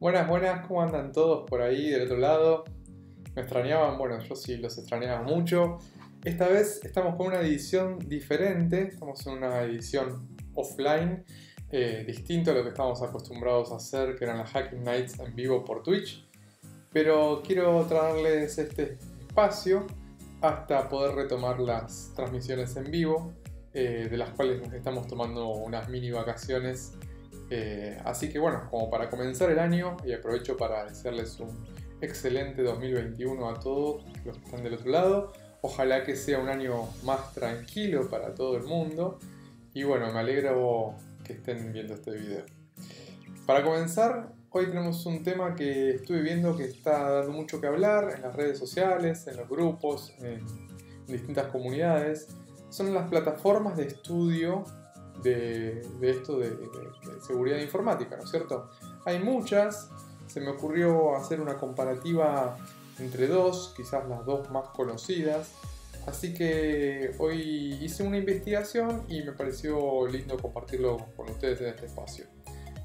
Buenas, buenas, ¿cómo andan todos por ahí del otro lado? ¿Me extrañaban? Bueno, yo sí los extrañaba mucho. Esta vez estamos con una edición diferente, estamos en una edición offline, eh, distinto a lo que estábamos acostumbrados a hacer, que eran las Hacking Nights en vivo por Twitch. Pero quiero traerles este espacio hasta poder retomar las transmisiones en vivo, eh, de las cuales nos estamos tomando unas mini vacaciones eh, así que bueno, como para comenzar el año, y aprovecho para desearles un excelente 2021 a todos los que están del otro lado. Ojalá que sea un año más tranquilo para todo el mundo. Y bueno, me alegro que estén viendo este video. Para comenzar, hoy tenemos un tema que estuve viendo que está dando mucho que hablar en las redes sociales, en los grupos, en distintas comunidades. Son las plataformas de estudio de, esto de, seguridad informática, ¿no es cierto? Hay muchas, se me ocurrió hacer una comparativa entre dos, quizás las dos más conocidas, así que hoy hice una investigación y me pareció lindo compartirlo con ustedes en este espacio.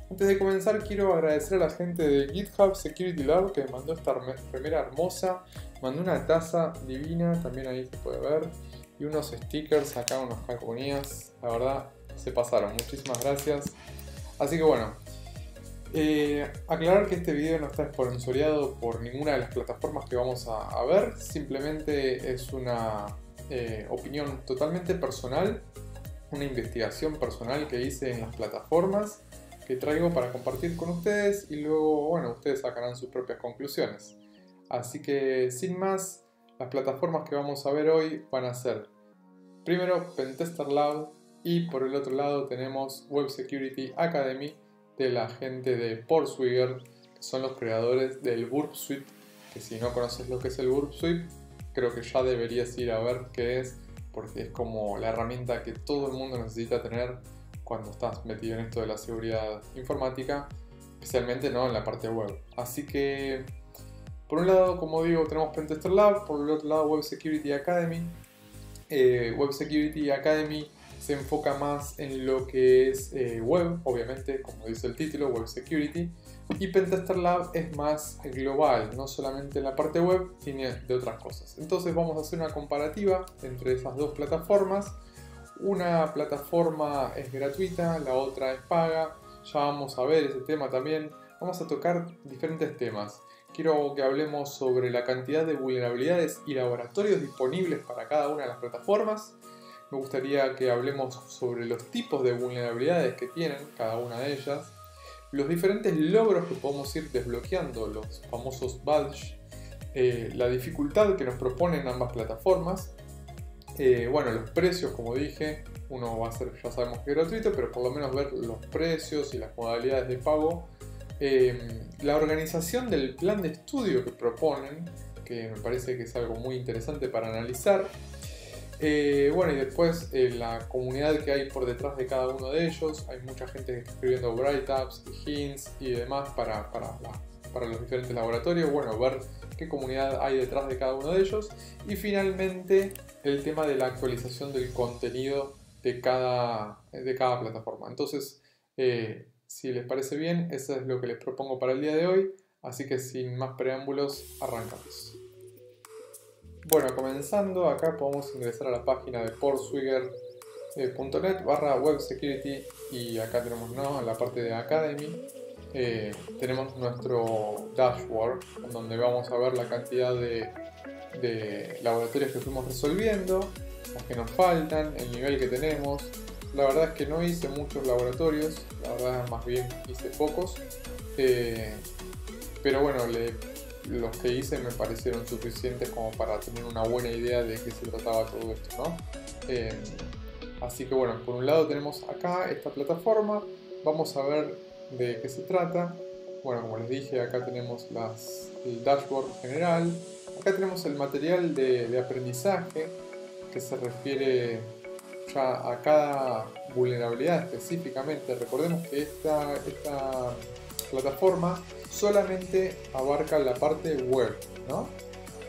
Antes de comenzar quiero agradecer a la gente de GitHub Security Lab que me mandó esta remera hermosa, mandó una taza divina, también ahí se puede ver, y unos stickers acá, unas calcomanías, la verdad se pasaron. Muchísimas gracias. Así que bueno, eh, aclarar que este video no está sponsoreado por ninguna de las plataformas que vamos a, ver, simplemente es una eh, opinión totalmente personal, una investigación personal que hice en las plataformas que traigo para compartir con ustedes y luego, bueno, ustedes sacarán sus propias conclusiones. Así que, sin más, las plataformas que vamos a ver hoy van a ser, primero, Pentester Lab, y por el otro lado tenemos Web Security Academy de la gente de Portswigger, que son los creadores del Burp Suite, que si no conoces lo que es el Burp Suite, creo que ya deberías ir a ver qué es, porque es como la herramienta que todo el mundo necesita tener cuando estás metido en esto de la seguridad informática, especialmente ¿no? en la parte web. Así que, por un lado, como digo, tenemos Pentester Lab, por el otro lado Web Security Academy. Eh, Web Security Academy se enfoca más en lo que es eh, web, obviamente, como dice el título, Web Security. Y Pentester Lab es más global, no solamente en la parte web, sino de otras cosas. Entonces vamos a hacer una comparativa entre esas dos plataformas. Una plataforma es gratuita, la otra es paga. Ya vamos a ver ese tema también. Vamos a tocar diferentes temas. Quiero que hablemos sobre la cantidad de vulnerabilidades y laboratorios disponibles para cada una de las plataformas me gustaría que hablemos sobre los tipos de vulnerabilidades que tienen cada una de ellas, los diferentes logros que podemos ir desbloqueando, los famosos badge, eh, la dificultad que nos proponen ambas plataformas, eh, bueno, los precios, como dije, uno va a ser, ya sabemos que es gratuito, pero por lo menos ver los precios y las modalidades de pago, eh, la organización del plan de estudio que proponen, que me parece que es algo muy interesante para analizar, eh, bueno, y después eh, la comunidad que hay por detrás de cada uno de ellos. Hay mucha gente escribiendo write-ups y hints y demás para, para, para, los diferentes laboratorios. Bueno, ver qué comunidad hay detrás de cada uno de ellos. Y finalmente el tema de la actualización del contenido de cada, de cada plataforma. Entonces, eh, si les parece bien, eso es lo que les propongo para el día de hoy. Así que sin más preámbulos, arrancamos. Bueno, comenzando, acá podemos ingresar a la página de portswigger.net barra web security y acá tenemos ¿no? la parte de Academy. Eh, tenemos nuestro dashboard donde vamos a ver la cantidad de, laboratorios que fuimos resolviendo, los que nos faltan, el nivel que tenemos. La verdad es que no hice muchos laboratorios, la verdad más bien hice pocos. Eh, pero bueno, le los que hice me parecieron suficientes como para tener una buena idea de qué se trataba todo esto, ¿no? Eh, así que bueno, por un lado tenemos acá esta plataforma, vamos a ver de qué se trata. Bueno, como les dije, acá tenemos el dashboard general, acá tenemos el material de, aprendizaje que se refiere ya a cada vulnerabilidad específicamente. Recordemos que esta, esta plataforma solamente abarca la parte web, ¿no?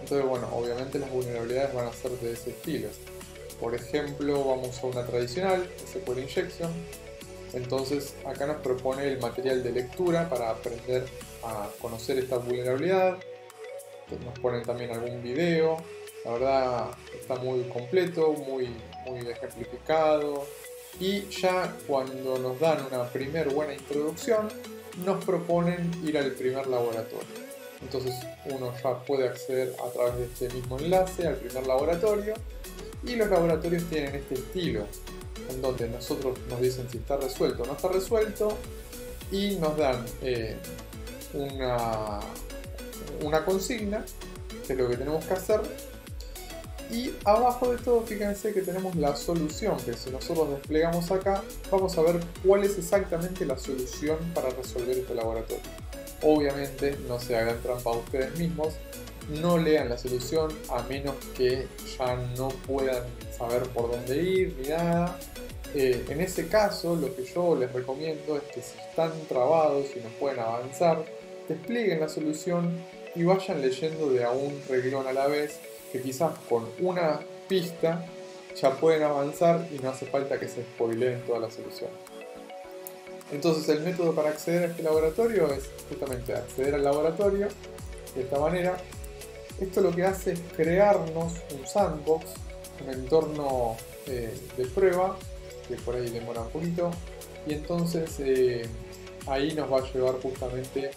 Entonces, bueno, obviamente las vulnerabilidades van a ser de ese estilo. Por ejemplo, vamos a una tradicional, SQL Injection. Entonces, acá nos propone el material de lectura para aprender a conocer esta vulnerabilidad, nos ponen también algún video, la verdad está muy completo, muy, muy ejemplificado y ya cuando nos dan una primer buena introducción nos proponen ir al primer laboratorio. Entonces uno ya puede acceder a través de este mismo enlace al primer laboratorio y los laboratorios tienen este estilo en donde nosotros nos dicen si está resuelto o no está resuelto y nos dan eh, una, una consigna, es lo que tenemos que hacer. Y abajo de todo, fíjense que tenemos la solución, que si nosotros desplegamos acá, vamos a ver cuál es exactamente la solución para resolver este laboratorio. Obviamente no se hagan trampa ustedes mismos, no lean la solución a menos que ya no puedan saber por dónde ir ni nada. Eh, en ese caso, lo que yo les recomiendo es que si están trabados y no pueden avanzar, desplieguen la solución y vayan leyendo de a un reglón a la vez, que quizás con una pista ya pueden avanzar y no hace falta que se spoileen toda la solución. Entonces el método para acceder a este laboratorio es justamente acceder al laboratorio de esta manera. Esto lo que hace es crearnos un sandbox, un entorno eh, de prueba, que por ahí demora un poquito, y entonces eh, ahí nos va a llevar justamente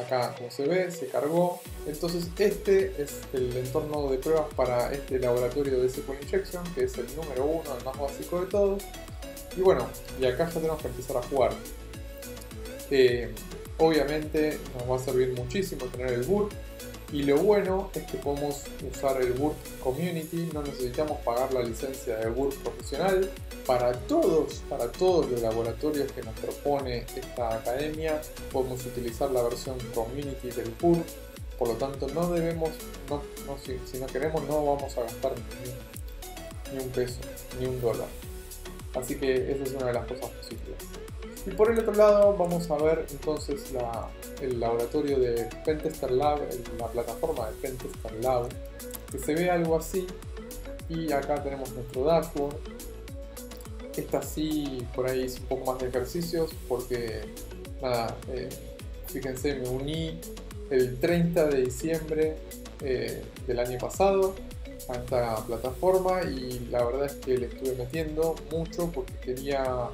acá como se ve, se cargó. Entonces este es el entorno de pruebas para este laboratorio de SQL Injection, que es el número uno, el más básico de todos. Y bueno, y acá ya tenemos que empezar a jugar. Eh, obviamente nos va a servir muchísimo tener el boot. Y lo bueno es que podemos usar el Word Community, no necesitamos pagar la licencia de Word profesional. Para todos, para todos los laboratorios que nos propone esta academia, podemos utilizar la versión Community del Word. Por lo tanto, no debemos, no, si, no queremos, no vamos a gastar ni, ni un peso, ni un dólar. Así que esa es una de las cosas positivas. Y por el otro lado vamos a ver entonces el laboratorio de Pentester Lab, la plataforma de Pentester Lab, que se ve algo así. Y acá tenemos nuestro dashboard. Esta sí, por ahí es un poco más de ejercicios porque, nada, eh, fíjense, me uní el 30 de diciembre eh, del año pasado a esta plataforma y la verdad es que le estuve metiendo mucho porque quería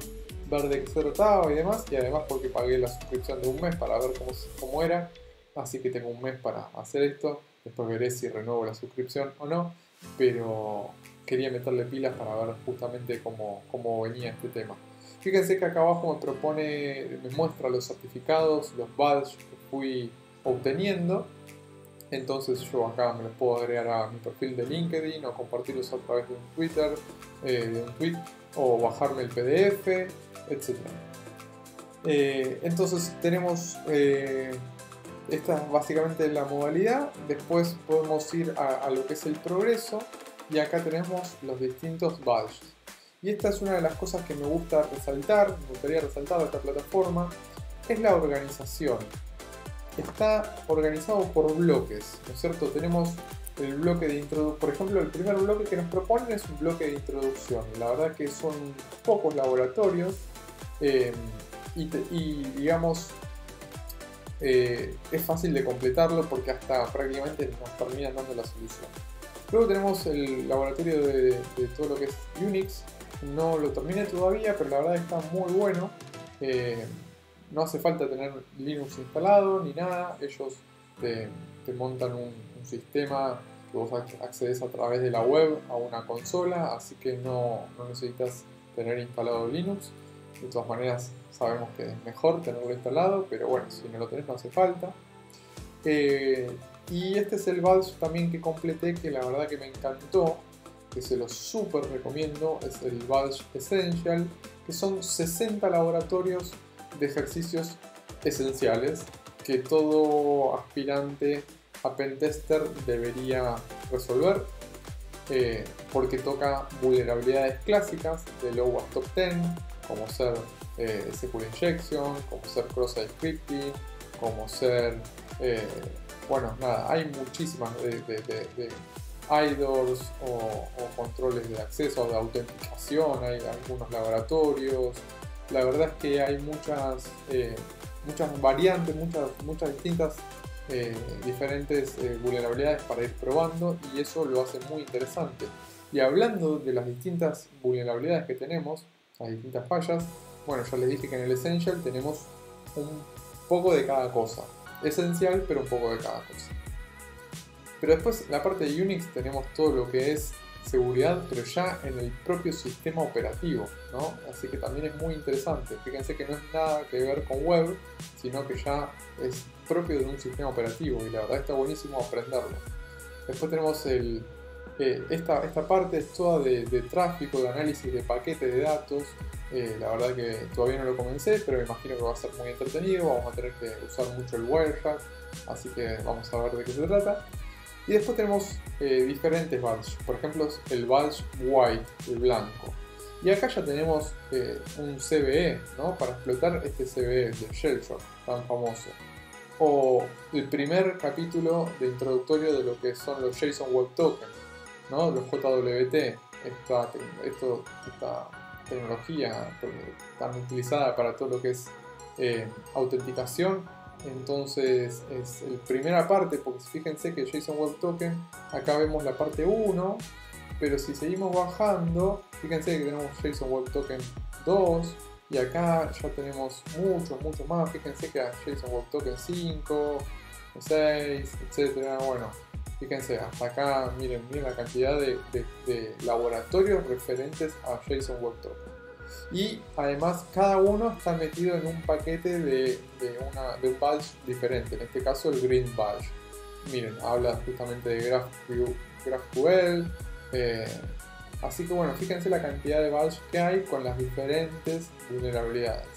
ver de qué se trataba y demás, y además porque pagué la suscripción de un mes para ver cómo, cómo era, así que tengo un mes para hacer esto, después veré si renuevo la suscripción o no, pero quería meterle pilas para ver justamente cómo, cómo venía este tema. Fíjense que acá abajo me propone, me muestra los certificados, los badges que fui obteniendo. Entonces yo acá me los puedo agregar a mi perfil de LinkedIn o compartirlos a través de un Twitter, eh, de un tweet, o bajarme el PDF etc. Eh, entonces tenemos eh, esta es básicamente la modalidad, después podemos ir a, lo que es el progreso y acá tenemos los distintos badges. Y esta es una de las cosas que me gusta resaltar, me gustaría resaltar de esta plataforma, es la organización. Está organizado por bloques, ¿no es cierto? Tenemos el bloque de introducción, por ejemplo, el primer bloque que nos proponen es un bloque de introducción. La verdad que son pocos laboratorios eh, y, digamos, eh, es fácil de completarlo porque hasta prácticamente nos terminan dando la solución. Luego tenemos el laboratorio de, todo lo que es Unix. No lo terminé todavía, pero la verdad está muy bueno. Eh, no hace falta tener Linux instalado ni nada. Ellos te, montan un, sistema que vos accedes a través de la web a una consola, así que no, no necesitas tener instalado Linux. De todas maneras, sabemos que es mejor tenerlo instalado, pero bueno, si no lo tenés no hace falta. Eh, y este es el badge también que completé, que la verdad que me encantó, que se lo súper recomiendo, es el badge Essential, que son 60 laboratorios de ejercicios esenciales que todo aspirante a pentester debería resolver, eh, porque toca vulnerabilidades clásicas de Low Top 10, como ser eh, SQL Injection, como ser Cross-Site Scripting, como ser, eh, bueno, nada, hay muchísimas de, de, o, controles de acceso, de autenticación, hay algunos laboratorios. La verdad es que hay muchas, eh, muchas variantes, muchas, muchas distintas eh, diferentes eh, vulnerabilidades para ir probando y eso lo hace muy interesante. Y hablando de las distintas vulnerabilidades que tenemos, las distintas fallas, bueno, ya les dije que en el Essential tenemos un poco de cada cosa. Esencial, pero un poco de cada cosa. Pero después, en la parte de Unix tenemos todo lo que es seguridad, pero ya en el propio sistema operativo, ¿no? Así que también es muy interesante. Fíjense que no es nada que ver con web, sino que ya es propio de un sistema operativo y la verdad está buenísimo aprenderlo. Después tenemos el, eh, esta, esta parte es toda de, tráfico, de análisis de paquetes de datos. Eh, la verdad que todavía no lo comencé, pero me imagino que va a ser muy entretenido. Vamos a tener que usar mucho el Wireshark, así que vamos a ver de qué se trata. Y después tenemos eh, diferentes badges, por ejemplo el badge white, el blanco. Y acá ya tenemos eh, un CVE, ¿no? Para explotar este CVE de Shellshock, tan famoso. O el primer capítulo de introductorio de lo que son los JSON Web Tokens, ¿no? Los JWT, esta, esto, esta tecnología tan utilizada para todo lo que es eh, autenticación entonces es la primera parte, porque fíjense que JSON Web Token, acá vemos la parte 1, pero si seguimos bajando, fíjense que tenemos JSON Web Token 2, y acá ya tenemos mucho, mucho más, fíjense que JSON Web Token 5, 6, etc. Bueno, fíjense, hasta acá, miren, miren la cantidad de, de laboratorios referentes a JSON Web y además cada uno está metido en un paquete de, de un badge diferente, en este caso el Green Badge. Miren, habla justamente de GraphQL, eh, así que bueno, fíjense la cantidad de badges que hay con las diferentes vulnerabilidades.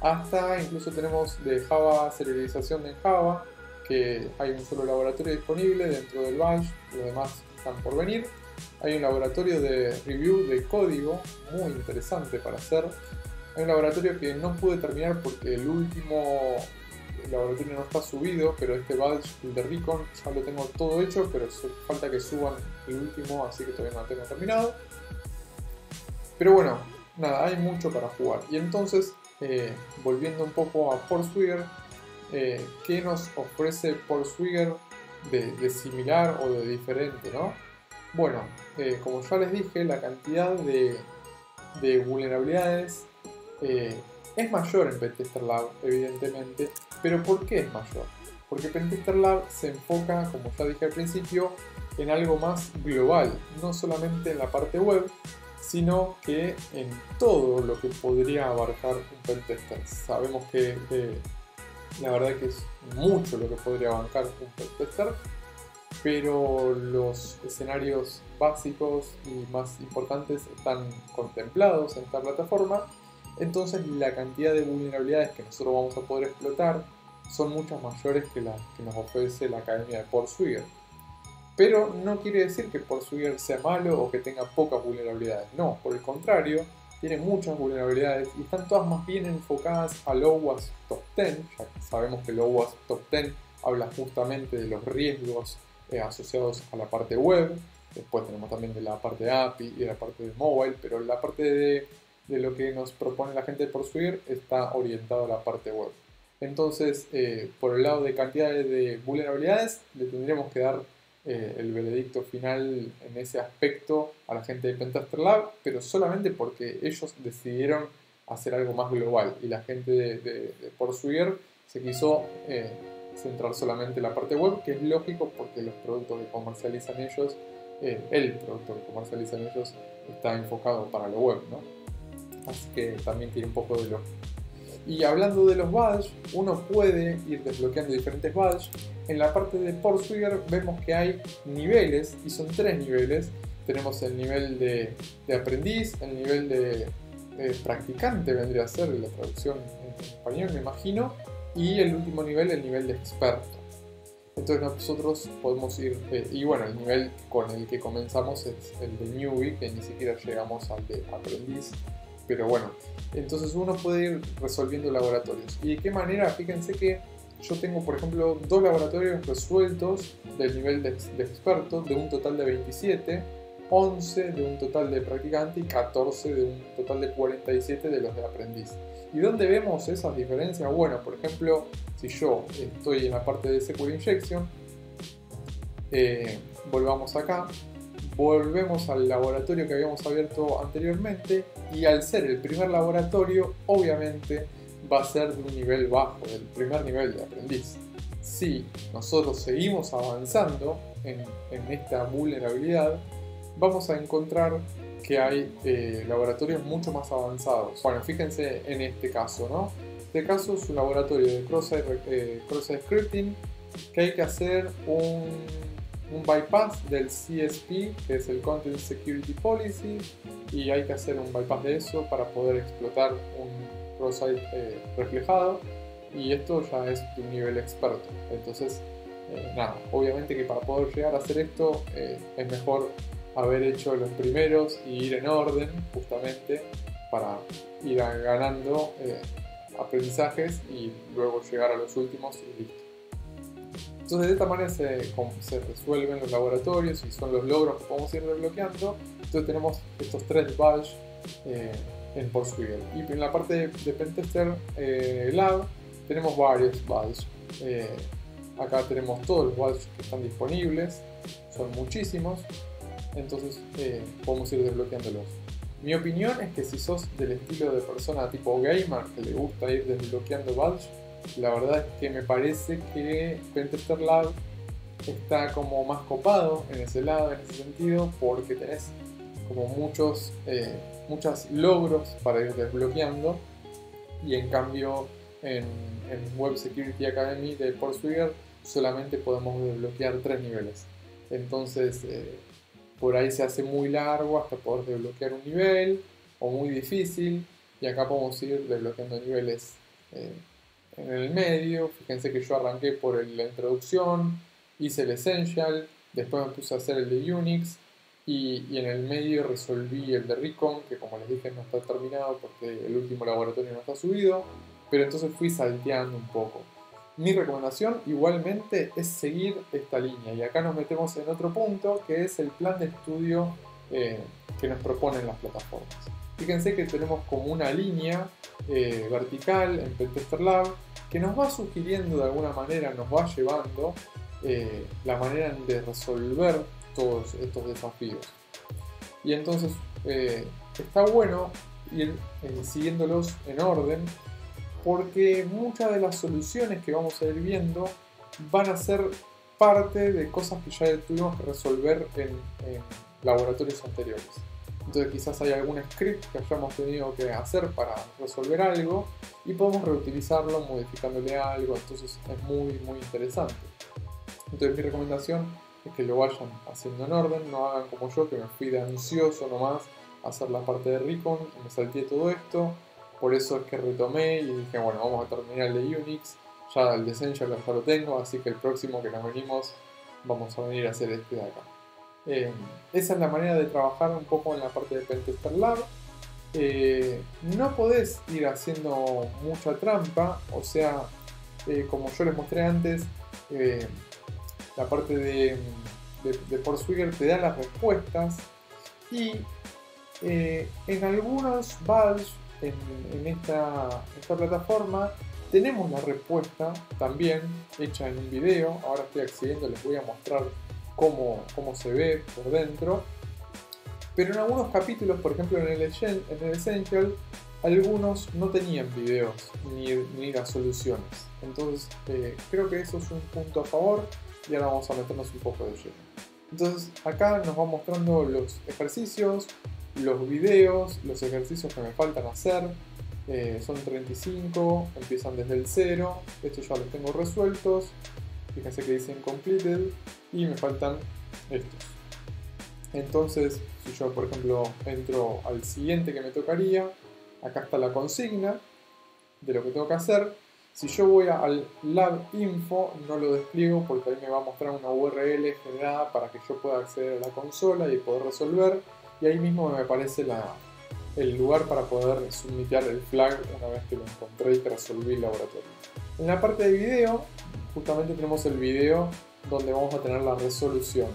Hasta incluso tenemos de Java serialización en Java, que hay un solo laboratorio disponible dentro del badge, los demás están por venir. Hay un laboratorio de review de código muy interesante para hacer. Hay un laboratorio que no pude terminar porque el último laboratorio no está subido, pero este badge, el de Recon, ya lo tengo todo hecho, pero falta que suban el último, así que todavía no lo tengo terminado. Pero bueno, nada, hay mucho para jugar. Y entonces, eh, volviendo un poco a Portswigger, eh, ¿qué nos ofrece Portswigger de, de similar o de diferente, no? Bueno, eh, como ya les dije, la cantidad de, vulnerabilidades eh, es mayor en Pentester Lab, evidentemente, pero ¿por qué es mayor? Porque Pentester Lab se enfoca, como ya dije al principio, en algo más global, no solamente en la parte web, sino que en todo lo que podría abarcar un pentester. Sabemos que la verdad que es mucho lo que podría abarcar un pentester pero los escenarios básicos y más importantes están contemplados en esta plataforma, entonces la cantidad de vulnerabilidades que nosotros vamos a poder explotar son muchas mayores que las que nos ofrece la academia de Portswigger. Pero no quiere decir que Portswigger sea malo o que tenga pocas vulnerabilidades, no, por el contrario, tiene muchas vulnerabilidades y están todas más bien enfocadas al OWASP Top 10, ya que sabemos que el OWASP Top 10 habla justamente de los riesgos eh, asociados a la parte web. Después tenemos también de la parte API y de la parte de mobile, pero la parte de, de lo que nos propone la gente por subir está orientada a la parte web. Entonces, eh, por el lado de cantidades de vulnerabilidades, le tendríamos que dar eh, el veredicto final en ese aspecto a la gente de Pentester Lab, pero solamente porque ellos decidieron hacer algo más global y la gente de, de, se quiso centrar solamente la parte web, que es lógico porque los productos que comercializan ellos, eh, el producto que comercializan ellos está enfocado para lo web, ¿no? Así que también tiene un poco de lógica. Y hablando de los badges, uno puede ir desbloqueando diferentes badges. En la parte de Portswigger vemos que hay niveles, y son tres niveles. Tenemos el nivel de, de aprendiz, el nivel de, de, practicante vendría a ser la traducción en español, me imagino, y el último nivel, el nivel de experto. Entonces nosotros podemos ir, eh, y bueno, el nivel con el que comenzamos es el de newbie, que ni siquiera llegamos al de aprendiz, pero bueno, entonces uno puede ir resolviendo laboratorios. ¿Y de qué manera? Fíjense que yo tengo, por ejemplo, dos laboratorios resueltos del nivel de, experto, de un total de 27, 11 de un total de practicante y 14 de un total de 47 de los de aprendiz. ¿Y dónde vemos esas diferencias? Bueno, por ejemplo, si yo estoy en la parte de SQL Injection, eh, volvamos acá, volvemos al laboratorio que habíamos abierto anteriormente y al ser el primer laboratorio, obviamente va a ser de un nivel bajo, del primer nivel de aprendiz. Si nosotros seguimos avanzando en, esta vulnerabilidad, vamos a encontrar que hay eh, laboratorios mucho más avanzados. Bueno, fíjense en este caso, ¿no? Este caso es un laboratorio de cross-site eh, scripting que hay que hacer un un bypass del CSP, que es el Content Security Policy, y hay que hacer un bypass de eso para poder explotar un cross-site eh, reflejado, y esto ya es de un nivel experto. Entonces, eh, nada, obviamente que para poder llegar a hacer esto eh, es mejor haber hecho los primeros y ir en orden, justamente, para ir ganando aprendizajes y luego llegar a los últimos y listo. Entonces de esta manera se, se, resuelven los laboratorios y son los logros que podemos ir desbloqueando. Entonces tenemos estos tres badges eh, en Postgre. Y en la parte de, Pentester eh, Lab tenemos varios badges. Eh, acá tenemos todos los badges que están disponibles, son muchísimos. Entonces podemos ir desbloqueándolos. Mi opinión es que si sos del estilo de persona tipo gamer que le gusta ir desbloqueando badges, la verdad es que me parece que Pentester Lab está como más copado en ese lado, en ese sentido, porque tenés como muchos, eh, logros para ir desbloqueando y en cambio en, Web Security Academy de Foursquare solamente podemos desbloquear tres niveles. Entonces eh, por ahí se hace muy largo hasta poder desbloquear un nivel o muy difícil y acá podemos ir desbloqueando niveles eh, en el medio. Fíjense que yo arranqué por la introducción, hice el Essential, después me puse a hacer el de Unix y, en el medio resolví el de Recon, que como les dije no está terminado porque el último laboratorio no está subido, pero entonces fui salteando un poco. Mi recomendación igualmente es seguir esta línea y acá nos metemos en otro punto que es el plan de estudio eh, que nos proponen las plataformas. Fíjense que tenemos como una línea eh, vertical en Pentester Lab que nos va sugiriendo de alguna manera, nos va llevando eh, la manera de resolver todos estos desafíos. Y entonces eh, está bueno ir siguiéndolos en orden porque muchas de las soluciones que vamos a ir viendo van a ser parte de cosas que ya tuvimos que resolver en laboratorios anteriores. Entonces quizás hay algún script que hayamos tenido que hacer para resolver algo y podemos reutilizarlo modificándole algo, entonces es muy muy interesante. Entonces mi recomendación es que lo vayan haciendo en orden, no hagan como yo que me fui de ansioso nomás a hacer la parte de Recon y me salté todo esto. Por eso es que retomé y dije, bueno, vamos a terminar el de Unix, ya el de Essential ya lo tengo, así que el próximo que nos venimos vamos a venir a hacer este de acá. Eh, esa es la manera de trabajar un poco en la parte de Pentester Lab. Eh, no podés ir haciendo mucha trampa, o sea, eh, como yo les mostré antes, la parte de, de, de te da las respuestas y en algunos badges en, esta, esta plataforma tenemos la respuesta también hecha en un video. Ahora estoy accediendo, les voy a mostrar cómo, se ve por dentro. Pero en algunos capítulos, por ejemplo en el, en el Essential, algunos no tenían videos ni, ni las soluciones. Entonces eh, creo que eso es un punto a favor y ahora vamos a meternos un poco de lleno. Entonces acá nos va mostrando los ejercicios, los videos, los ejercicios que me faltan hacer. Eh, son 35, empiezan desde el 0, estos ya los tengo resueltos. Fíjense que dicen completed y me faltan estos. Entonces, si yo por ejemplo entro al siguiente que me tocaría, acá está la consigna de lo que tengo que hacer. Si yo voy al lab info, no lo despliego porque ahí me va a mostrar una URL generada para que yo pueda acceder a la consola y poder resolver. Y ahí mismo me aparece el lugar para poder submitear el flag una vez que lo encontré y que resolví el laboratorio. En la parte de video, justamente tenemos el video donde vamos a tener la resolución.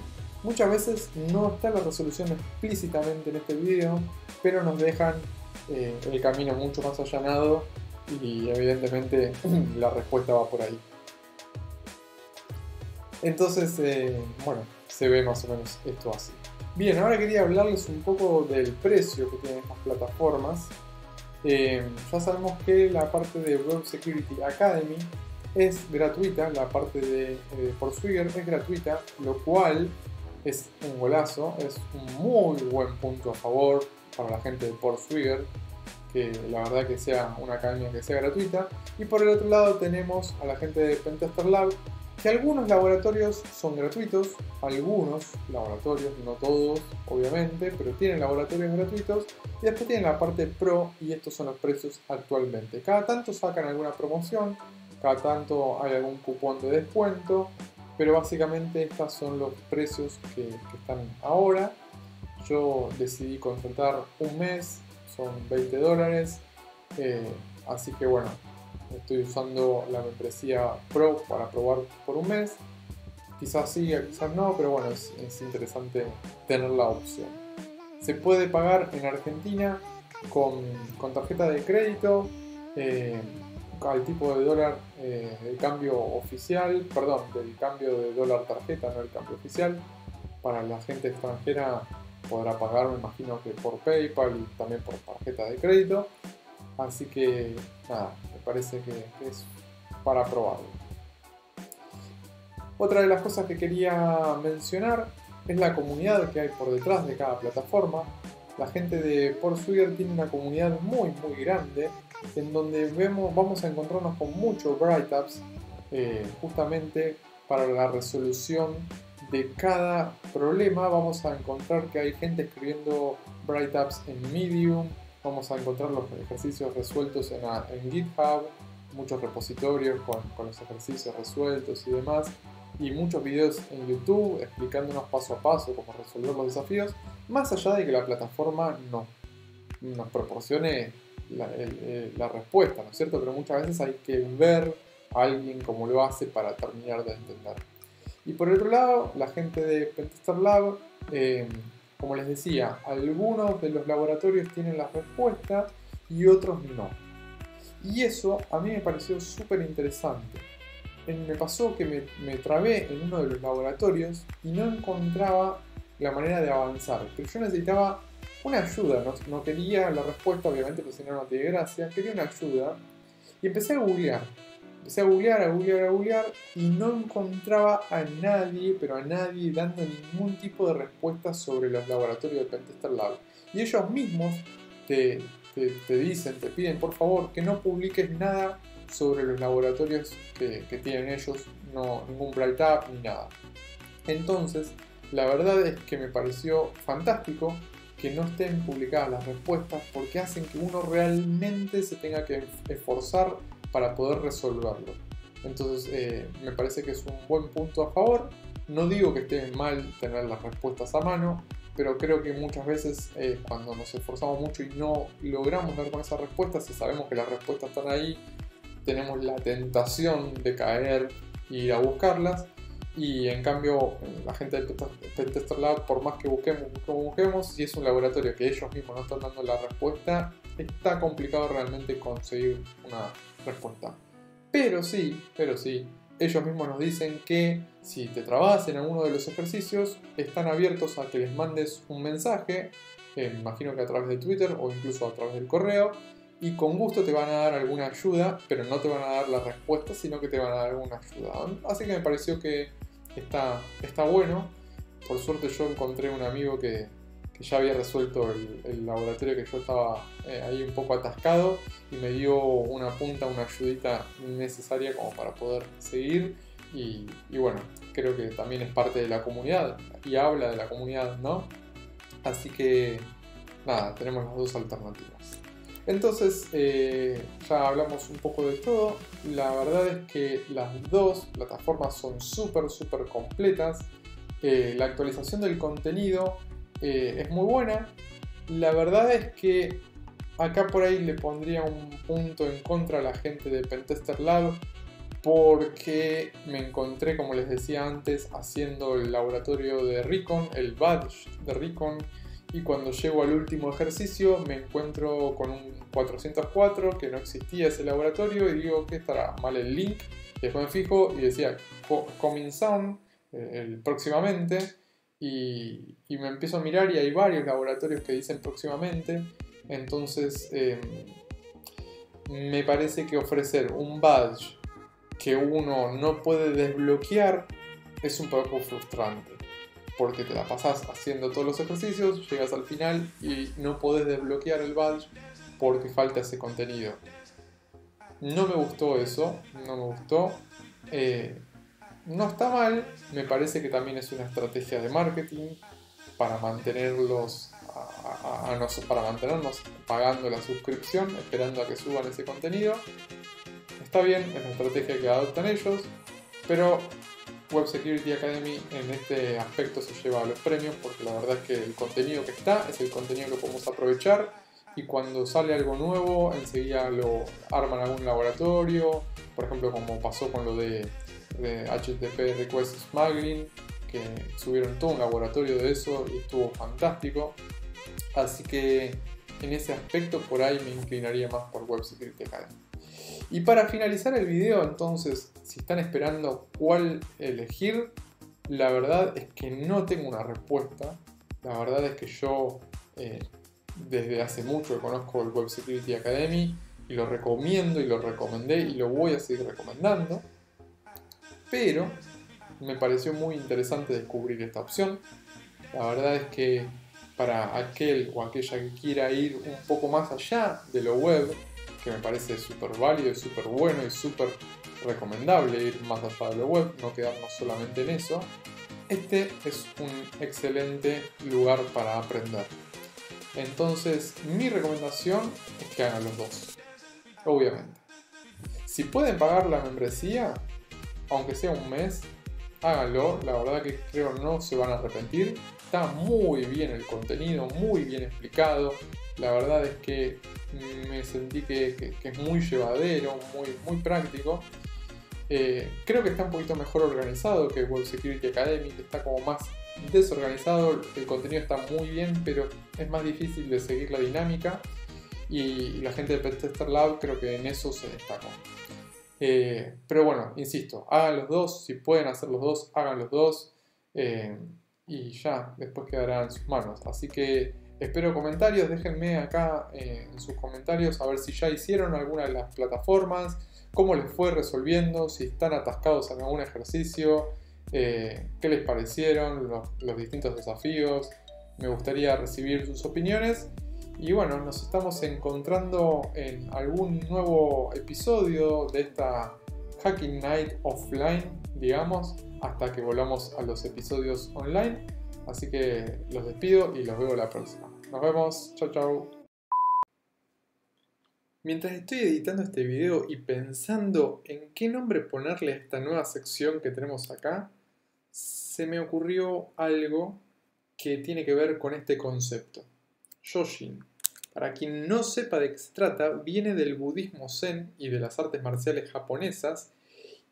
Muchas veces no está la resolución explícitamente en este video, pero nos dejan eh, el camino mucho más allanado y evidentemente la respuesta va por ahí. Entonces, eh, bueno, se ve más o menos esto así. Bien, ahora quería hablarles un poco del precio que tienen estas plataformas. Eh, ya sabemos que la parte de Web Security Academy es gratuita, la parte de eh, es gratuita, lo cual es un golazo, es un muy buen punto a favor para la gente de Portswigger, que la verdad que sea una academia que sea gratuita. Y por el otro lado tenemos a la gente de Pentester Lab, que algunos laboratorios son gratuitos, algunos laboratorios, no todos obviamente, pero tienen laboratorios gratuitos y después tienen la parte pro y estos son los precios actualmente. Cada tanto sacan alguna promoción, cada tanto hay algún cupón de descuento, pero básicamente estos son los precios que, están ahora. Yo decidí contratar un mes, son 20 dólares, eh, así que bueno, estoy usando la membresía Pro para probar por un mes. Quizás sí, quizás no, pero bueno, es, interesante tener la opción. Se puede pagar en Argentina con, tarjeta de crédito, eh, al tipo de dólar eh, el cambio oficial, perdón, del cambio de dólar tarjeta, no el cambio oficial. Para la gente extranjera podrá pagar, me imagino que por PayPal y también por tarjeta de crédito. Así que nada, me parece que, es para probarlo. Otra de las cosas que quería mencionar es la comunidad que hay por detrás de cada plataforma. La gente de Portswigger tiene una comunidad muy muy grande en donde vemos, vamos a encontrarnos con muchos bright ups eh, justamente para la resolución de cada problema. Vamos a encontrar que hay gente escribiendo bright ups en Medium, vamos a encontrar los ejercicios resueltos en, en GitHub, muchos repositorios con, con, los ejercicios resueltos y demás, y muchos videos en YouTube explicándonos paso a paso cómo resolver los desafíos, más allá de que la plataforma no, nos proporcione la, respuesta, ¿no es cierto? Pero muchas veces hay que ver a alguien cómo lo hace para terminar de entender. Y por otro lado, la gente de Pentester Lab eh, como les decía, algunos de los laboratorios tienen la respuesta y otros no. Y eso a mí me pareció súper interesante. Me pasó que me, trabé en uno de los laboratorios y no encontraba la manera de avanzar. Pero yo necesitaba una ayuda, no, quería la respuesta, obviamente, porque si no, no tiene gracia. Quería una ayuda y empecé a googlear Empecé a googlear, a googlear, a googlear y no encontraba a nadie, pero a nadie dando ningún tipo de respuesta sobre los laboratorios de Pentester Lab. Y ellos mismos te, dicen, te piden por favor que no publiques nada sobre los laboratorios que, tienen ellos, no, ningún bright up ni nada. Entonces, la verdad es que me pareció fantástico que no estén publicadas las respuestas porque hacen que uno realmente se tenga que esforzar para poder resolverlo. Entonces eh, me parece que es un buen punto a favor. No digo que esté mal tener las respuestas a mano, pero creo que muchas veces eh, cuando nos esforzamos mucho y no logramos dar con esas respuestas y sabemos que las respuestas están ahí, tenemos la tentación de caer y ir a buscarlas. Y en cambio, la gente del Pentester Lab, por más que busquemos, busquemos, busquemos, si es un laboratorio que ellos mismos no están dando la respuesta, está complicado realmente conseguir una respuesta. Pero sí, pero sí, ellos mismos nos dicen que si te trabas en alguno de los ejercicios, están abiertos a que les mandes un mensaje, eh, imagino que a través de Twitter o incluso a través del correo, y con gusto te van a dar alguna ayuda, pero no te van a dar la respuesta, sino que te van a dar alguna ayuda. Así que me pareció que está, bueno. Por suerte yo encontré un amigo que, ya había resuelto el, laboratorio que yo estaba eh, ahí un poco atascado y me dio una punta, una ayudita necesaria como para poder seguir y, bueno, creo que también es parte de la comunidad y habla de la comunidad, ¿no? Así que nada, tenemos las dos alternativas. Entonces, eh, ya hablamos un poco de todo. La verdad es que las dos plataformas son súper, súper completas. Eh, la actualización del contenido eh, es muy buena. La verdad es que acá por ahí le pondría un punto en contra a la gente de Pentester Lab porque me encontré, como les decía antes, haciendo el laboratorio de Recon, el badge de Recon, y cuando llego al último ejercicio me encuentro con un 404 que no existía ese laboratorio y digo que estará mal el link. Después me fijo y decía Coming Sound eh, próximamente y, me empiezo a mirar y hay varios laboratorios que dicen próximamente. Entonces em, me parece que ofrecer un badge que uno no puede desbloquear es un poco frustrante porque te la pasas haciendo todos los ejercicios, llegas al final y no podés desbloquear el badge porque falta ese contenido. No me gustó eso, no me gustó. Eh, no está mal, me parece que también es una estrategia de marketing para mantenerlos para mantenernos pagando la suscripción, esperando a que suban ese contenido. Está bien, es la estrategia que adoptan ellos, pero Web Security Academy en este aspecto se lleva a los premios porque la verdad es que el contenido que está es el contenido que podemos aprovechar y cuando sale algo nuevo enseguida lo arman algún laboratorio, por ejemplo como pasó con lo de, de HTTP Request Smuggling, que subieron todo un laboratorio de eso y estuvo fantástico. Así que en ese aspecto por ahí me inclinaría más por Web Security Academy. Y para finalizar el video, entonces, si están esperando cuál elegir, la verdad es que no tengo una respuesta. La verdad es que yo eh, desde hace mucho conozco el Web Security Academy y lo recomiendo y lo recomendé y lo voy a seguir recomendando. Pero me pareció muy interesante descubrir esta opción. La verdad es que para aquel o aquella que quiera ir un poco más allá de lo web, que me parece súper válido y súper bueno y súper recomendable ir más allá de lo web, no quedarnos solamente en eso, este es un excelente lugar para aprender. Entonces, mi recomendación es que hagan los dos, obviamente. Si pueden pagar la membresía, aunque sea un mes, háganlo, la verdad que creo no se van a arrepentir. Está muy bien el contenido, muy bien explicado. La verdad es que me sentí que, es muy llevadero, muy, muy práctico. Eh, creo que está un poquito mejor organizado que Web Security Academy, que está como más desorganizado, el contenido está muy bien, pero es más difícil de seguir la dinámica. Y la gente de Pentester Lab creo que en eso se destacó. Eh, pero bueno, insisto, hagan los dos, si pueden hacer los dos, hagan los dos. Eh, y ya, después quedará en sus manos. Así que espero comentarios, déjenme acá en sus comentarios a ver si ya hicieron alguna de las plataformas, cómo les fue resolviendo, si están atascados en algún ejercicio, qué les parecieron los distintos desafíos. Me gustaría recibir sus opiniones. Y bueno, nos estamos encontrando en algún nuevo episodio de esta Hacking Night offline, digamos, hasta que volvamos a los episodios online. Así que los despido y los veo la próxima. Nos vemos, chao chao. Mientras estoy editando este video y pensando en qué nombre ponerle a esta nueva sección que tenemos acá, se me ocurrió algo que tiene que ver con este concepto. Yoshin. Para quien no sepa de qué se trata, viene del budismo zen y de las artes marciales japonesas,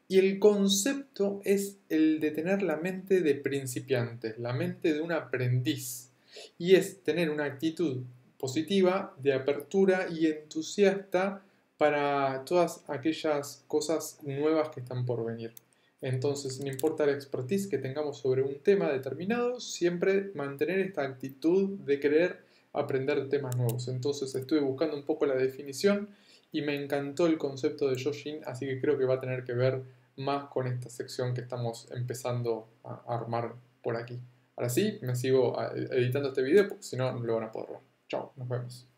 y el concepto es el de tener la mente de principiante, la mente de un aprendiz, y es tener una actitud positiva, de apertura y entusiasta para todas aquellas cosas nuevas que están por venir. Entonces, no importa la expertise que tengamos sobre un tema determinado, siempre mantener esta actitud de querer aprender temas nuevos. Entonces estuve buscando un poco la definición y me encantó el concepto de Yoshin, así que creo que va a tener que ver más con esta sección que estamos empezando a armar por aquí. Ahora sí, me sigo editando este video porque si no, no lo van a poder ver. Chao, nos vemos.